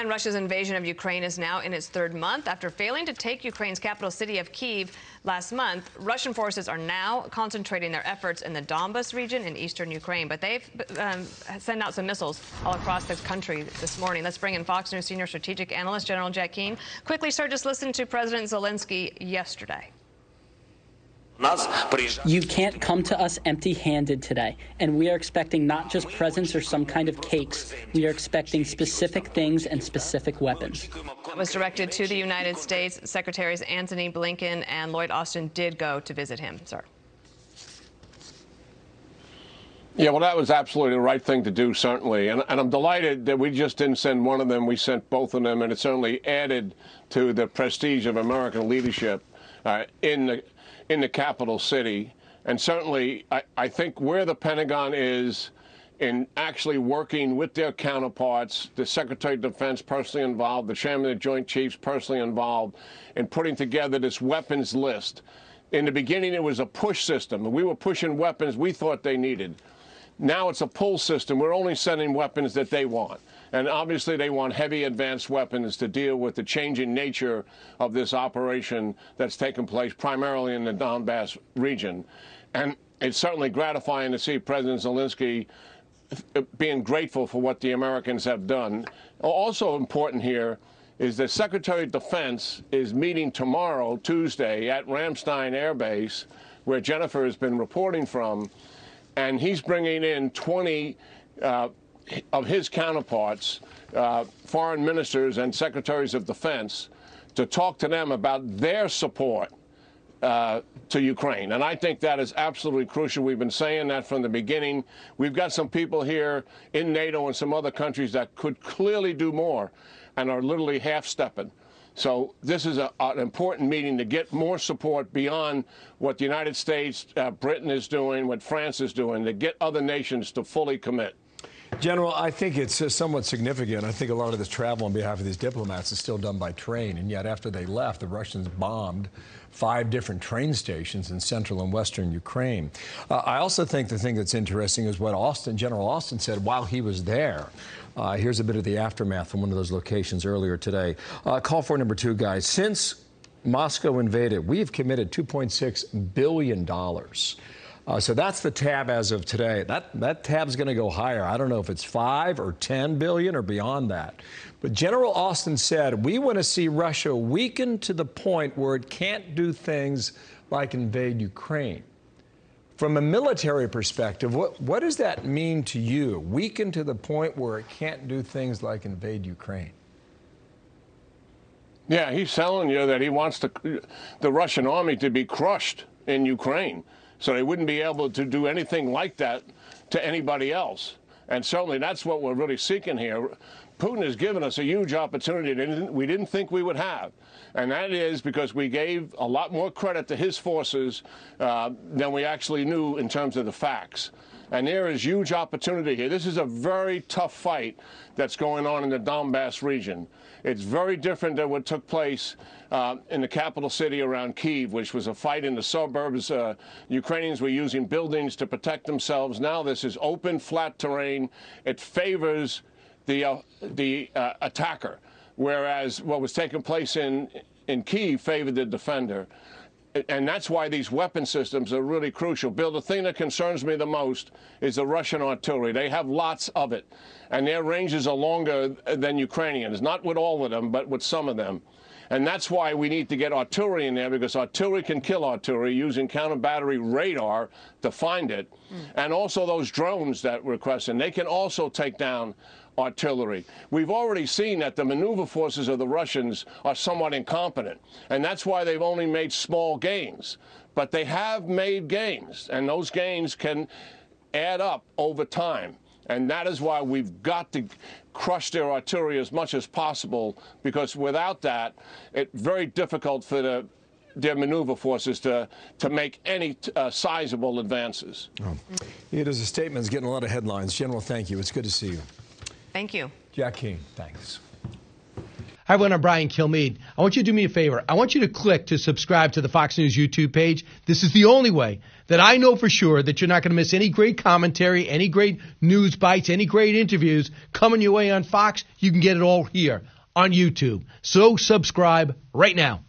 And Russia's invasion of Ukraine is now in its third month. After failing to take Ukraine's capital city of Kiev last month, Russian forces are now concentrating their efforts in the Donbas region in eastern Ukraine. But they've um, sent out some missiles all across the country this morning. Let's bring in Fox News senior strategic analyst General Jack Keane. Quickly, sir, just listen to President Zelensky yesterday. You can't come to us empty handed today. And we are expecting not just presents or some kind of cakes. We are expecting specific things and specific weapons. That was directed to the United States. Secretaries Antony Blinken and Lloyd Austin did go to visit him, sir. Yeah, well, that was absolutely the right thing to do, certainly. And, and, I'm delighted that we just didn't send one of them, we sent both of them, and it certainly added to the prestige of American leadership uh, in the in the capital city. And certainly, I, I think where the Pentagon is in actually working with their counterparts, the Secretary of Defense personally involved, the Chairman of the Joint Chiefs personally involved, in putting together this weapons list. In the beginning, it was a push system. We were pushing weapons we thought they needed. Now it's a pull system. We're only sending weapons that they want. And obviously, they want heavy advanced weapons to deal with the changing nature of this operation that's taken place primarily in the Donbass region. And it's certainly gratifying to see President Zelensky being grateful for what the Americans have done. Also important here is that Secretary of Defense is meeting tomorrow, Tuesday, at Ramstein Air Base, where Jennifer has been reporting from, and he's bringing in 20 uh, of his counterparts, uh, foreign ministers and secretaries of defense, to talk to them about their support uh, to Ukraine. And I think that is absolutely crucial. We've been saying that from the beginning. We've got some people here in NATO and some other countries that could clearly do more and are literally half stepping. So this is a, an important meeting to get more support beyond what the United States, uh, Britain is doing, what France is doing, to get other nations to fully commit. General, I think it's uh, somewhat significant. I think a lot of this travel on behalf of these diplomats is still done by train, and yet after they left, the Russians bombed five different train stations in central and western Ukraine. Uh, I also think the thing that's interesting is what Austin, General Austin said while he was there. Uh, here's a bit of the aftermath from one of those locations earlier today. Uh, call for number two, guys. Since Moscow invaded, we have committed $2.6 billion uh, so that's the tab as of today. That that tab's going to go higher. I don't know if it's five or 10 billion or beyond that. But General Austin said we want to see Russia weakened to the point where it can't do things like invade Ukraine. From a military perspective, what, what does that mean to you? Weakened to the point where it can't do things like invade Ukraine? Yeah, he's telling you that he wants the, the Russian army to be crushed in Ukraine. So they wouldn't be able to do anything like that to anybody else. And certainly that's what we're really seeking here. Putin has given us a huge opportunity that we didn't think we would have. And that is because we gave a lot more credit to his forces uh, than we actually knew in terms of the facts. And there is huge opportunity here. This is a very tough fight that's going on in the Donbass region. It's very different than what took place uh, in the capital city around Kiev, which was a fight in the suburbs. Uh, Ukrainians were using buildings to protect themselves. Now this is open, flat terrain. It favors the, uh, the uh, attacker, whereas what was taking place in, in Kiev favored the defender and that's why these weapon systems are really crucial. Bill, the thing that concerns me the most is the Russian artillery. They have lots of it, and their ranges are longer than Ukrainians, not with all of them, but with some of them. And that's why we need to get artillery in there because artillery can kill artillery using counter battery radar to find it. Mm. And also those drones that we're requesting, they can also take down artillery. We've already seen that the maneuver forces of the Russians are somewhat incompetent, and that's why they've only made small gains. But they have made gains, and those gains can add up over time. And that is why we've got to crush their artillery as much as possible, because without that, it's very difficult for the their maneuver forces to, to make any uh, sizable advances. Oh. It is a statement. It's getting a lot of headlines. General, thank you. It's good to see you. Thank you. Jack Keane, thanks. Hi, everyone. I'm Brian Kilmeade. I want you to do me a favor. I want you to click to subscribe to the Fox News YouTube page. This is the only way that I know for sure that you're not going to miss any great commentary, any great news bites, any great interviews coming your way on Fox. You can get it all here on YouTube. So subscribe right now.